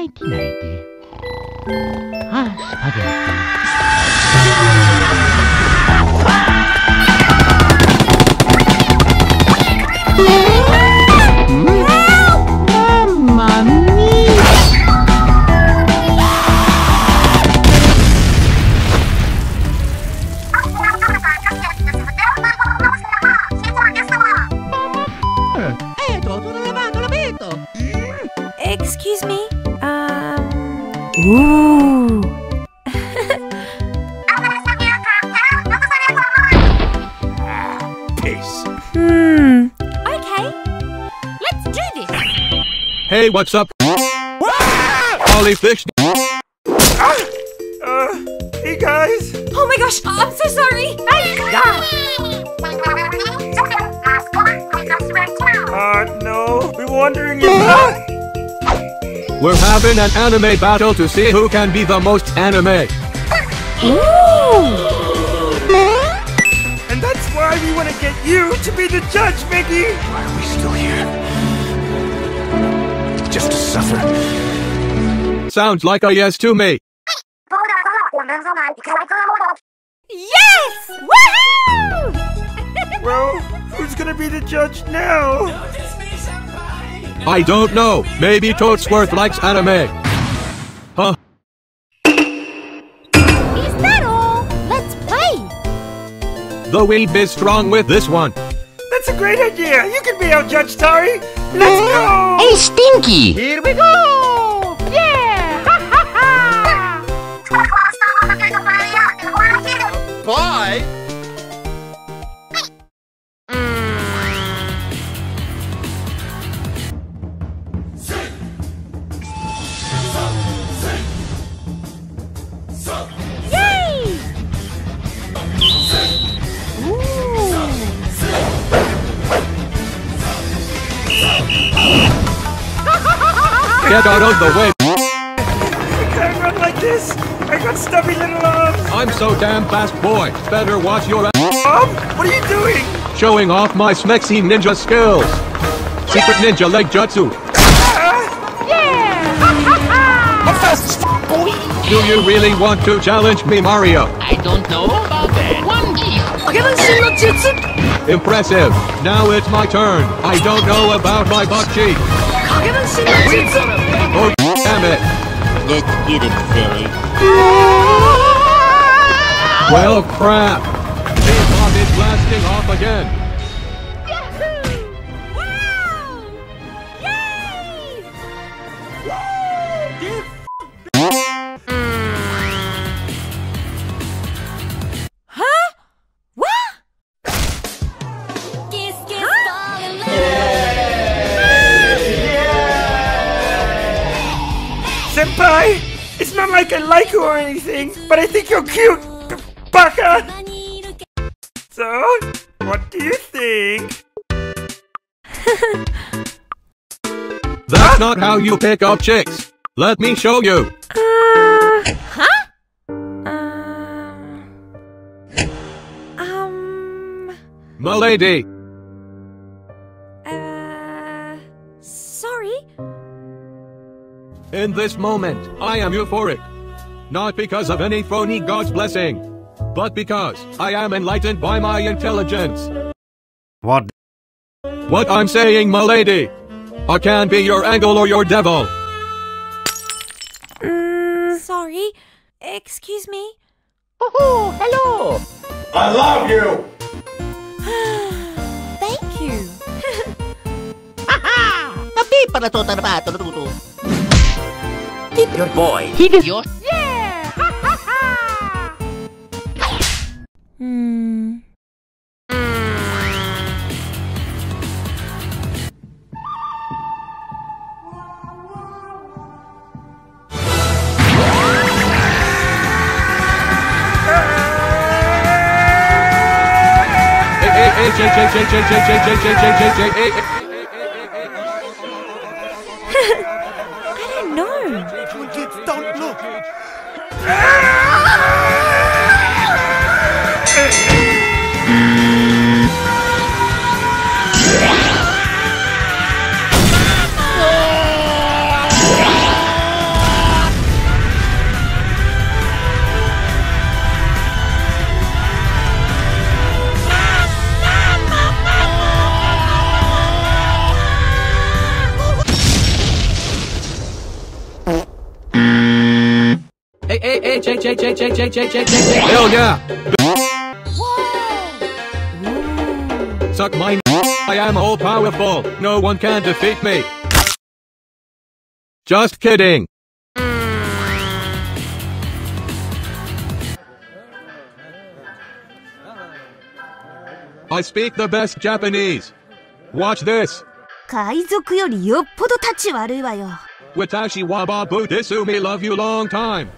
nighty nighty. Ah, spaghetti. Peace. Hmm. Okay. Let's do this. Hey, what's up? Ollie Fish. Uh, hey guys. Oh my gosh, I'm so sorry. Uh, no. We were wondering if. Ah! We're having an anime battle to see who can be the most anime. And that's why we want to get you to be the judge, Mickey. Why are we still here? Just to suffer. Sounds like a yes to me. Yes! Woohoo! Well, who's gonna be the judge now? I don't know. Maybe Toadsworth likes anime. Huh? The weeb is strong with this one. That's a great idea. You can be our judge, Tari. Let's hmm? go. Hey, Stinky! Here we go! Get out of the way. I can't run like this. I got stubby little arms. I'm so damn fast, boy. Better watch your ass. Mom, what are you doing? Showing off my smexy ninja skills. Secret ninja leg jutsu. Yeah! Ha ha ha! Do you really want to challenge me, Mario? I don't know about that. One G. Impressive. Now it's my turn. I don't know about my butt cheek. Oh, damn it. Let's get him, silly. Well, crap. K-pop is blasting off again. Senpai, it's not like I like you or anything, but I think you're cute, b- baka. So, what do you think? That's not how you pick up chicks. Let me show you. Uh, huh? Um. Um. Milady. Uh. In this moment, I am euphoric. Not because of any phony god's blessing, but because I am enlightened by my intelligence. What? What I'm saying, milady. I can be your angel or your devil. Mm, sorry. Excuse me. Oh, hello! I love you! Thank you. Tapi para to tarbato natuto. Your boy. Your Yeah! Ha ha ha! Hmm. Hey, hey, hey, J, J, J, J, J, J, J, J, J, J, J, não, não. É. Kids, don't look! Hell yeah! Suck my n- I am all powerful. No one can defeat me. Just kidding. I speak the best Japanese. Watch this. 海賊よりよっぽど立ち悪いわよ。 Watashi wa babu desu me love you long time.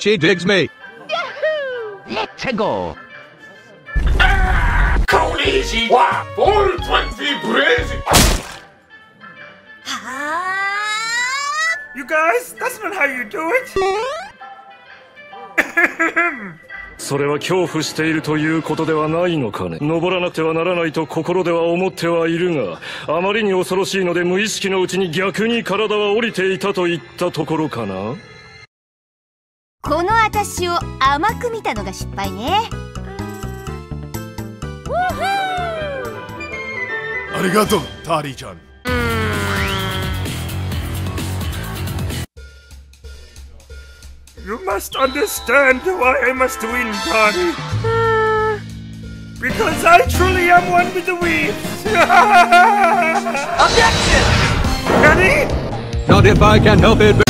She digs me. Let's go. You guys, that's not how you do it. それは恐怖しているということではないのかね登らなくてはならないと心では思ってはいるがあまりに恐ろしいので無意識のうちに逆に体は降りていたといったところかなこの私を甘く見たのが失敗ねありがとうターリーちゃん You must understand why I must win, Tari. Because I truly am one with the weebs. Objection! Ready? Not if I can help it.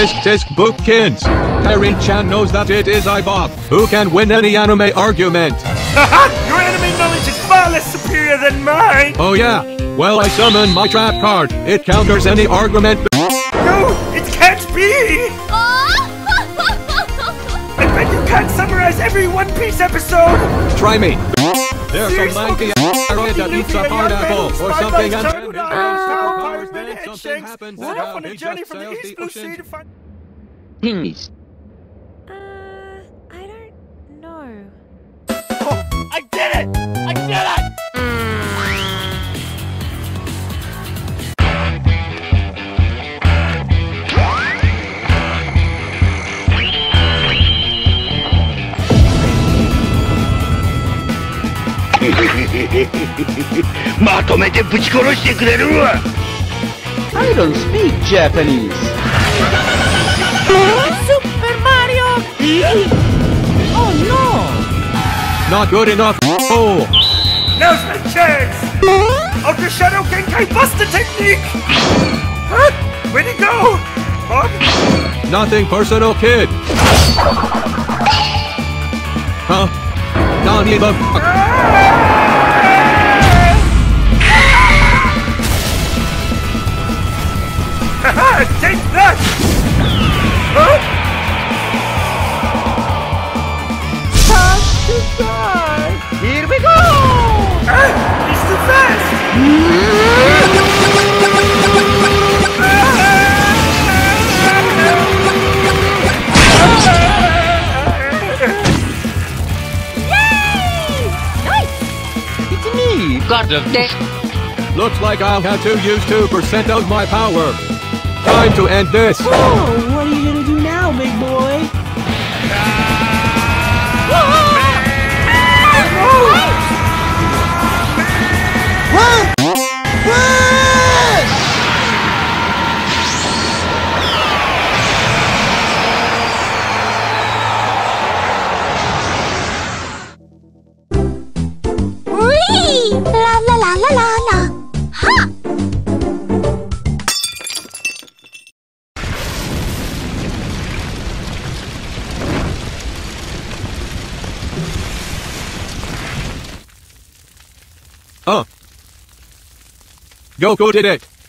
Tisk tisk Boopkins. Harry Chan knows that it is I Bob who can win any anime argument. Your anime knowledge is far less superior than mine. Oh yeah. Well I summon my trap card. It counters any argument. No, it can't be. I bet you can't summarize every One Piece episode. Try me. There's some Seriously? lanky ass that eats a pineapple or something Shanks set and off uh, on a journey from the East the Blue Sea to find. English. Uh, I don't know. I did it! I did it! I don't speak Japanese. Super Mario! Oh no! Not good enough. Oh. Now's my chance! Ultra Shadow Genkai Buster Technique! Huh? Where'd he go? Bob? Nothing personal, kid. Huh? Nani the fuck? Haha! Take that! Huh? Here we go! Ah! He's too fast! It's me, God of Death. Looks like I'll have to use 2% of my power. Time to end this. Oh, what are you gonna do now, big boy? Whee! Goku did it.